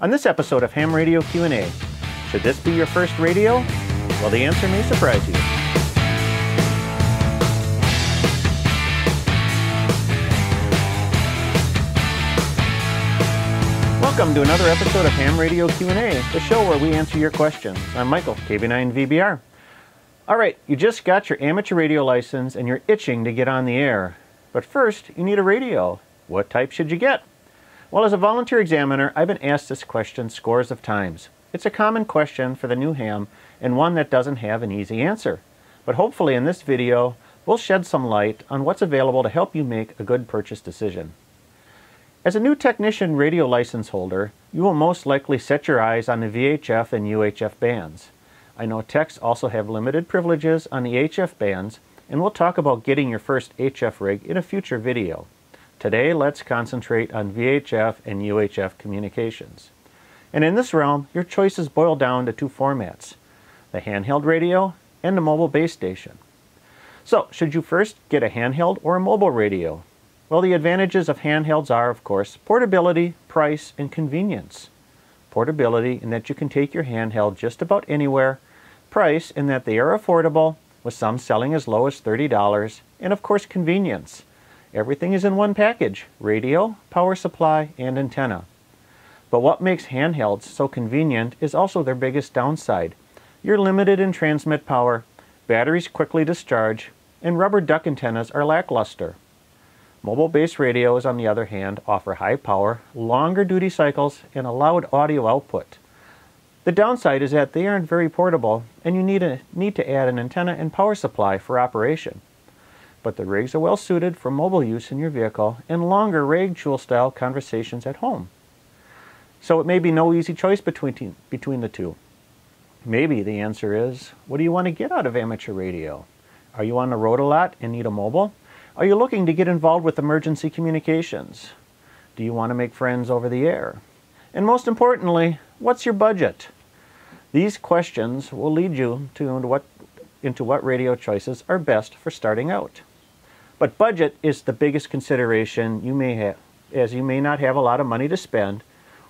On this episode of Ham Radio Q&A, should this be your first radio? Well, the answer may surprise you. Welcome to another episode of Ham Radio Q&A, the show where we answer your questions. I'm Michael, KB9VBR. All right, you just got your amateur radio license and you're itching to get on the air. But first, you need a radio. What type should you get? Well, as a volunteer examiner, I've been asked this question scores of times. It's a common question for the new ham and one that doesn't have an easy answer. But hopefully in this video, we'll shed some light on what's available to help you make a good purchase decision. As a new technician radio license holder, you will most likely set your eyes on the VHF and UHF bands. I know techs also have limited privileges on the HF bands, and we'll talk about getting your first HF rig in a future video. Today, let's concentrate on VHF and UHF communications. And in this realm, your choices boil down to two formats, the handheld radio and the mobile base station. So, should you first get a handheld or a mobile radio? Well, the advantages of handhelds are, of course, portability, price, and convenience. Portability in that you can take your handheld just about anywhere, price in that they are affordable, with some selling as low as $30, and of course convenience. Everything is in one package, radio, power supply, and antenna. But what makes handhelds so convenient is also their biggest downside. You're limited in transmit power, batteries quickly discharge, and rubber duck antennas are lackluster. Mobile-based radios, on the other hand, offer high power, longer duty cycles, and a loud audio output. The downside is that they aren't very portable, and you need, a, need to add an antenna and power supply for operation. But the rigs are well suited for mobile use in your vehicle and longer radio style conversations at home. So it may be no easy choice between, between the two. Maybe the answer is, what do you want to get out of amateur radio? Are you on the road a lot and need a mobile? Are you looking to get involved with emergency communications? Do you want to make friends over the air? And most importantly, what's your budget? These questions will lead you to what, into what radio choices are best for starting out. But budget is the biggest consideration you may have, as you may not have a lot of money to spend,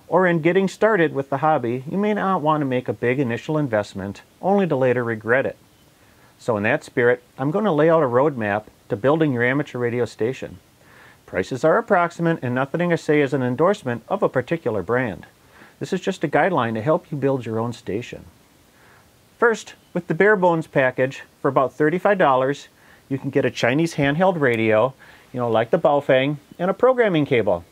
or in getting started with the hobby, you may not want to make a big initial investment only to later regret it. So in that spirit, I'm going to lay out a roadmap to building your amateur radio station. Prices are approximate and nothing I say is an endorsement of a particular brand. This is just a guideline to help you build your own station. First, with the bare bones package, for about $35, you can get a Chinese handheld radio, you know, like the Baofeng, and a programming cable.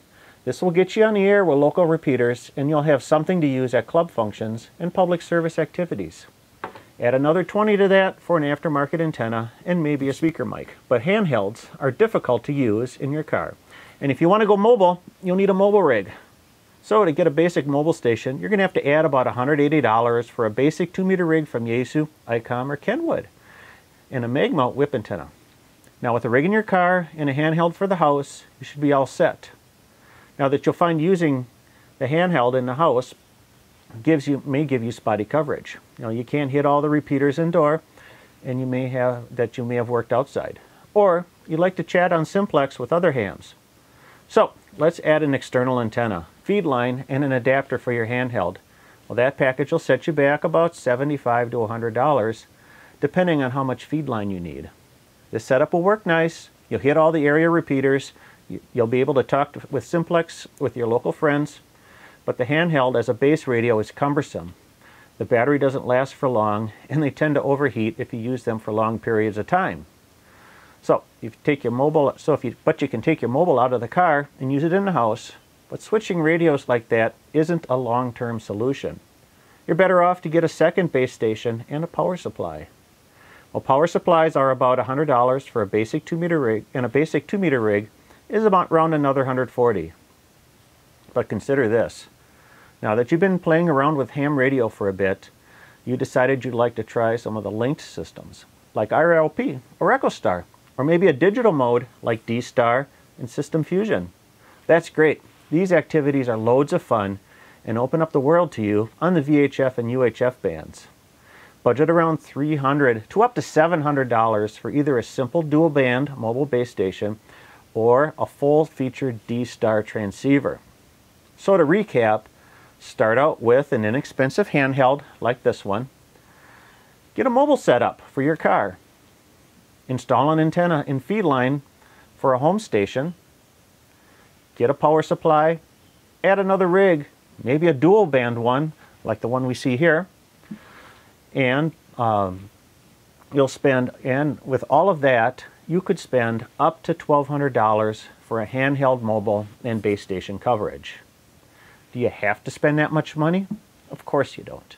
This will get you on the air with local repeaters, and you'll have something to use at club functions and public service activities. Add another 20 to that for an aftermarket antenna and maybe a speaker mic. But handhelds are difficult to use in your car. And if you want to go mobile, you'll need a mobile rig. So to get a basic mobile station, you're going to have to add about $180 for a basic 2 meter rig from Yaesu, ICOM, or Kenwood, and a mag mount whip antenna. Now with a rig in your car and a handheld for the house, you should be all set. Now that you'll find using the handheld in the house gives you may give you spotty coverage. You know, you can't hit all the repeaters indoor, and you may have that you may have worked outside. Or you'd like to chat on simplex with other hams. So let's add an external antenna, feed line, and an adapter for your handheld. Well, that package will set you back about 75 to $100, depending on how much feed line you need. This setup will work nice. You'll hit all the area repeaters. You'll be able to talk with simplex with your local friends but the handheld as a base radio is cumbersome. The battery doesn't last for long, and they tend to overheat if you use them for long periods of time. So you take your mobile, so if you, but you can take your mobile out of the car and use it in the house. But switching radios like that isn't a long-term solution. You're better off to get a second base station and a power supply. Well, power supplies are about $100 for a basic 2-meter rig, and a basic 2-meter rig is about around another 140. But consider this. Now that you've been playing around with ham radio for a bit, you decided you'd like to try some of the linked systems, like IRLP or EchoStar, or maybe a digital mode like D-Star and System Fusion. That's great. These activities are loads of fun and open up the world to you on the VHF and UHF bands. Budget around 300 to up to $700 for either a simple dual band mobile base station or a full featured D-Star transceiver. So to recap, Start out with an inexpensive handheld like this one. Get a mobile setup for your car. Install an antenna in feed line for a home station. Get a power supply. Add another rig, maybe a dual band one like the one we see here. And um, you'll spend, and with all of that, you could spend up to $1,200 for a handheld mobile and base station coverage. Do you have to spend that much money? Of course you don't.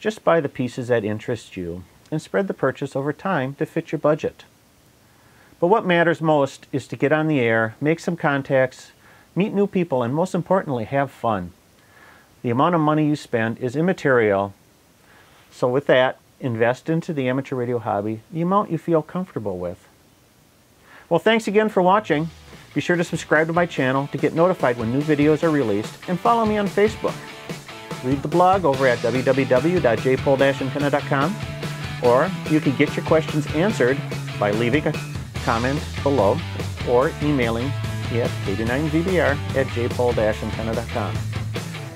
Just buy the pieces that interest you and spread the purchase over time to fit your budget. But what matters most is to get on the air, make some contacts, meet new people, and most importantly, have fun. The amount of money you spend is immaterial. So with that, invest into the amateur radio hobby the amount you feel comfortable with. Well, thanks again for watching. Be sure to subscribe to my channel to get notified when new videos are released and follow me on Facebook. Read the blog over at www.jpole-antenna.com or you can get your questions answered by leaving a comment below or emailing at kb9vbr at jpole-antenna.com.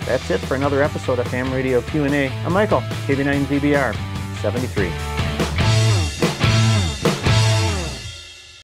That's it for another episode of Ham Radio Q&A. I'm Michael, KB9VBR 73.